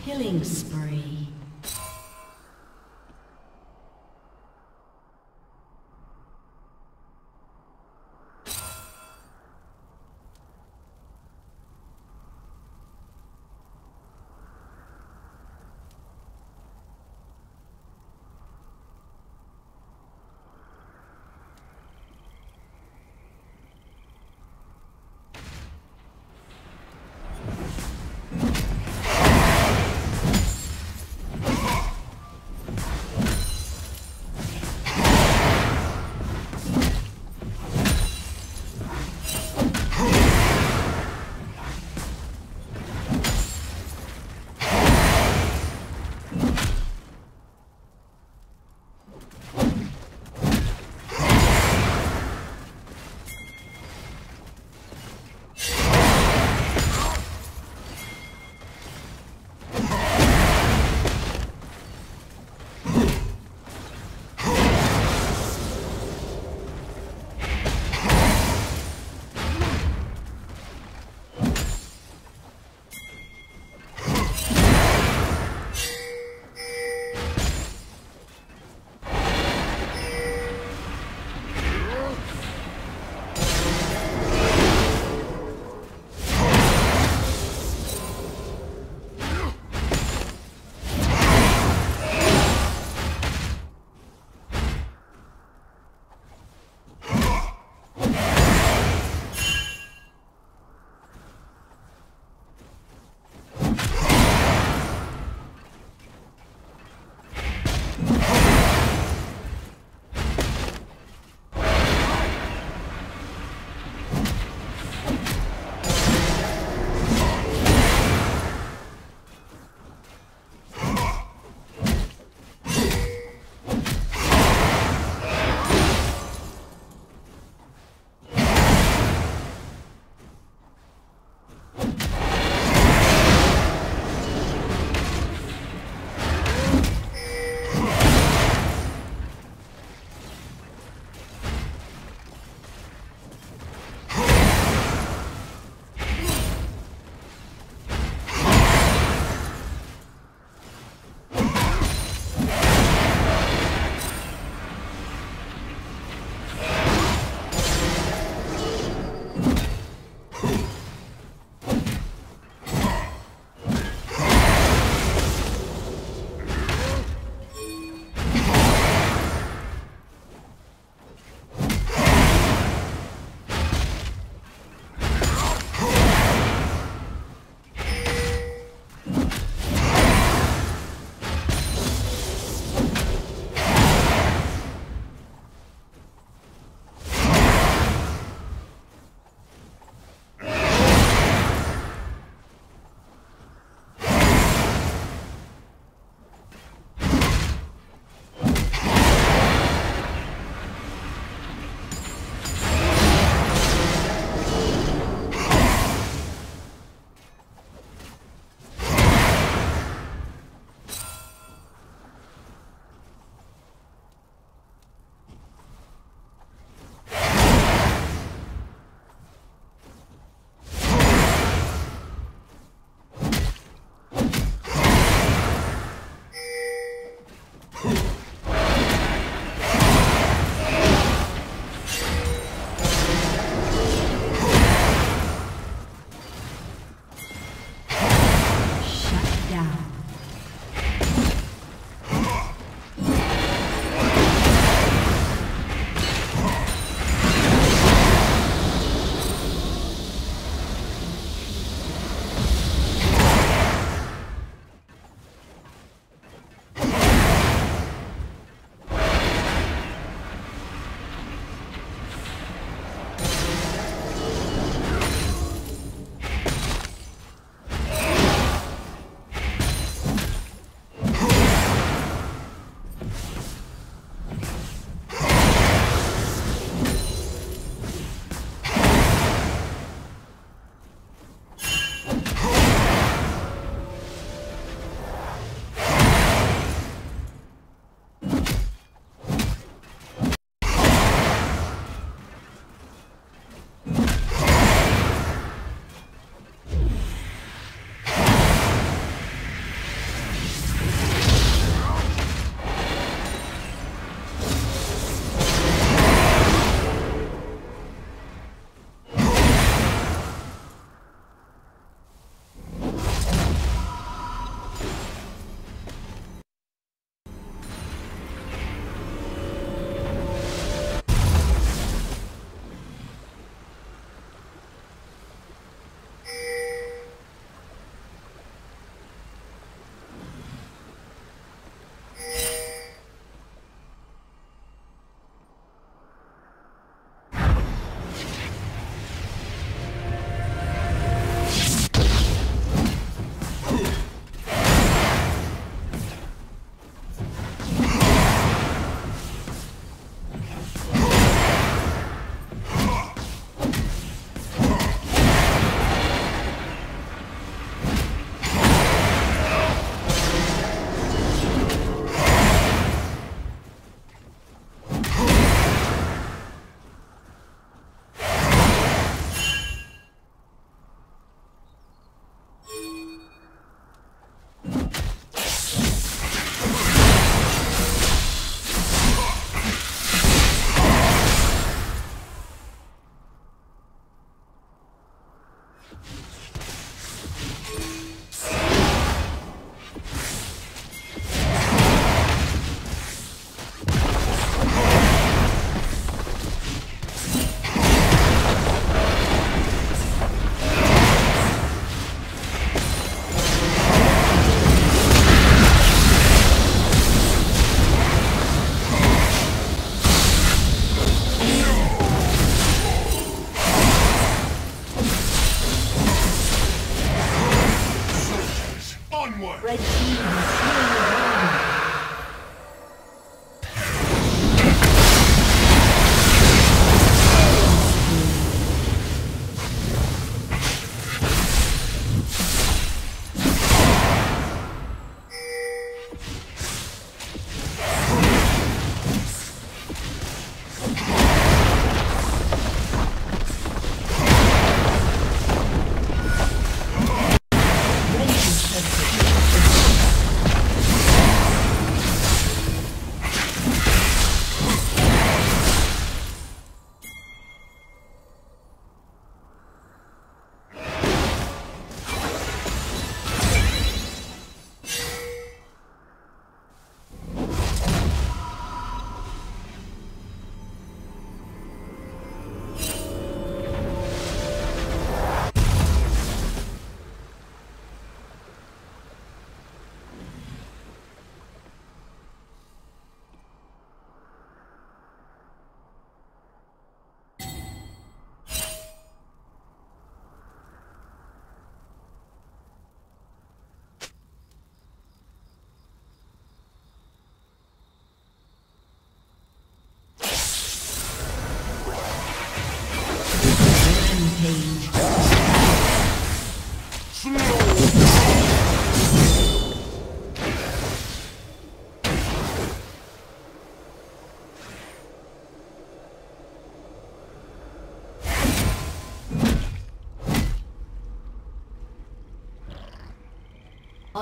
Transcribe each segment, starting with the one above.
Killing spree.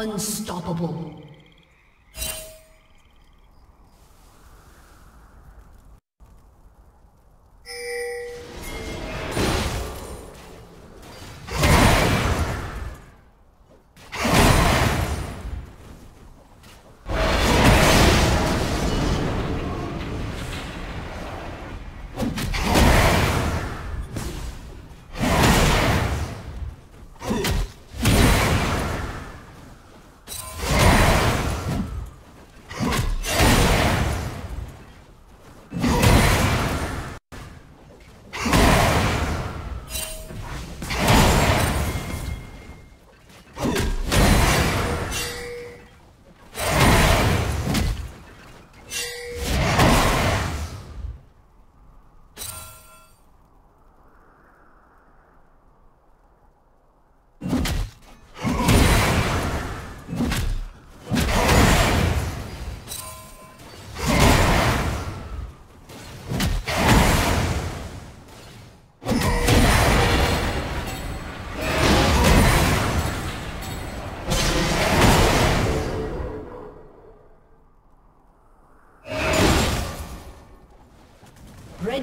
Unstoppable.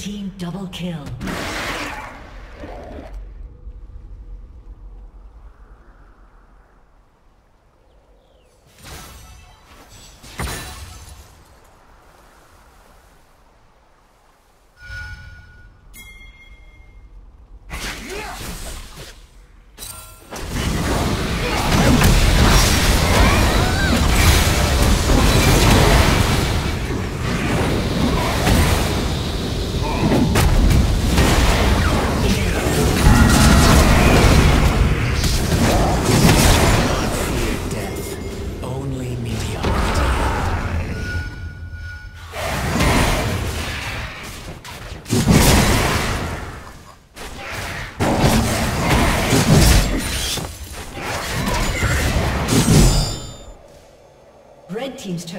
Team double kill.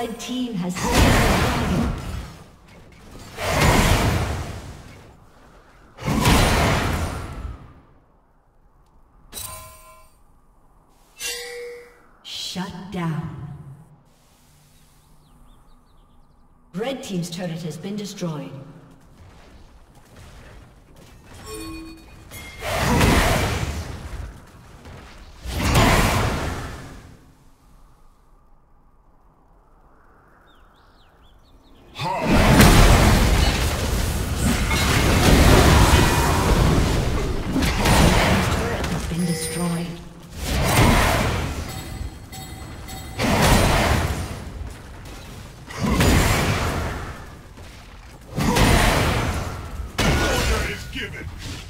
Red team has slain the dragon. Shut down. Red Team's turret has been destroyed. Red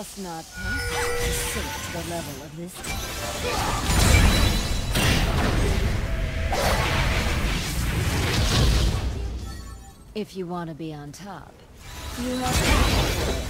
Just not possible to sink to the level of this. If you want to be on top, you have to...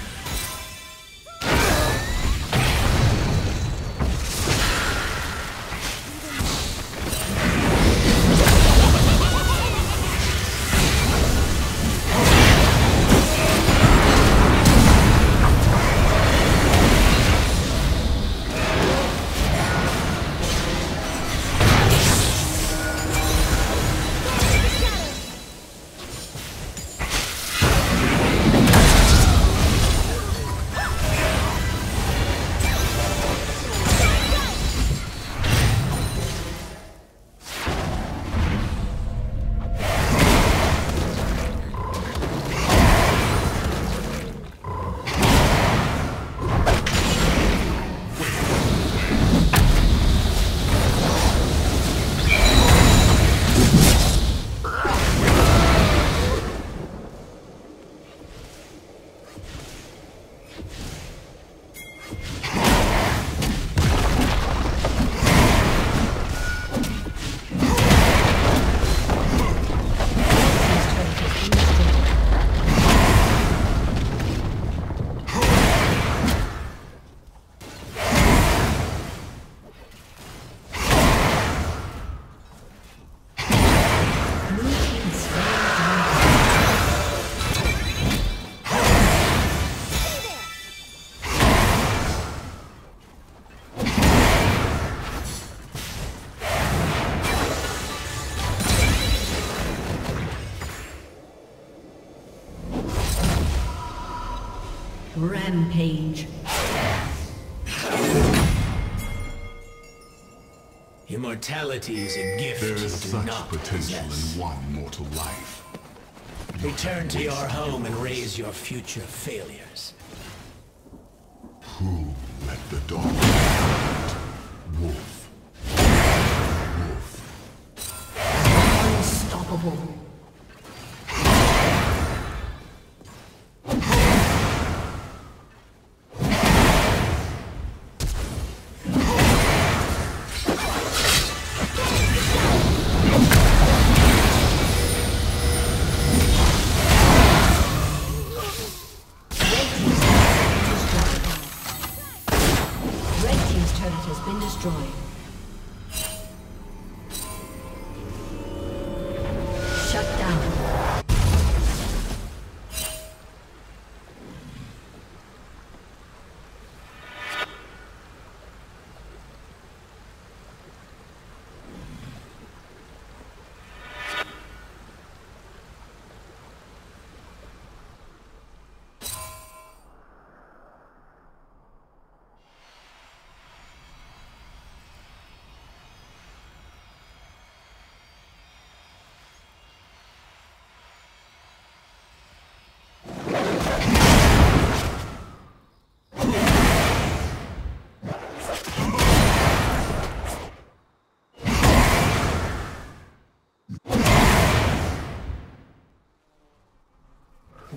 Rampage. Immortality is a gift There is you such not potential possess. in one mortal life. Return to your home and raise your future failures. Who let the dog out? Wolf. Wolf. Unstoppable.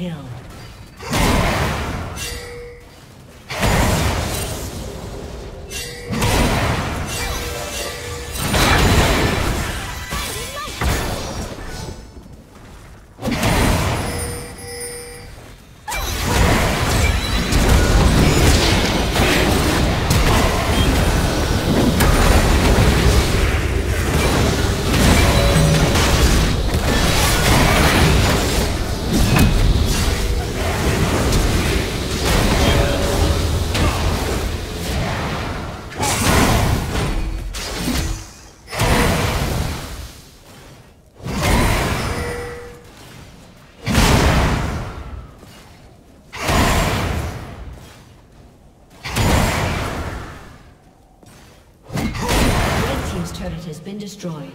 kill. Destroyed.